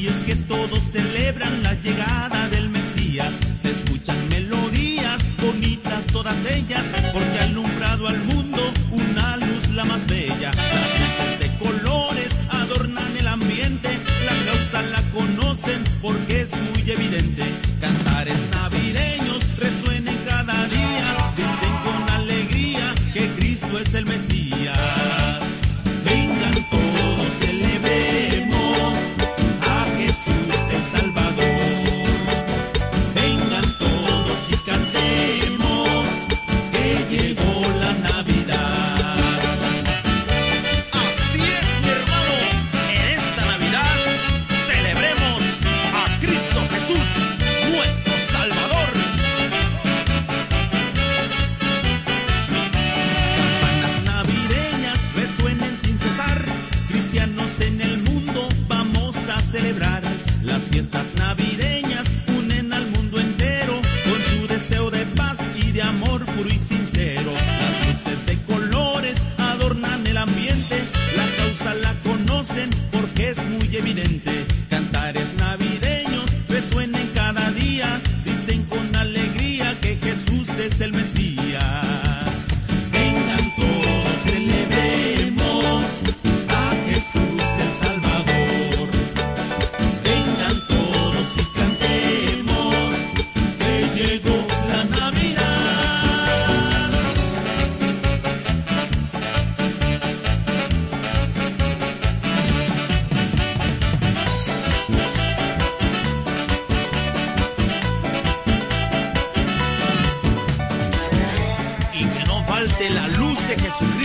Y es que todos celebran la llegada del Mesías. Se escuchan melodías bonitas todas ellas, porque ha alumbrado al mundo una luz la más bella. Las luces de colores adornan el ambiente. La causa la conocen porque es muy evidente. Cantares navideños resuenan cada día. Dicen con alegría que Cristo es el Mesías. De Jesucristo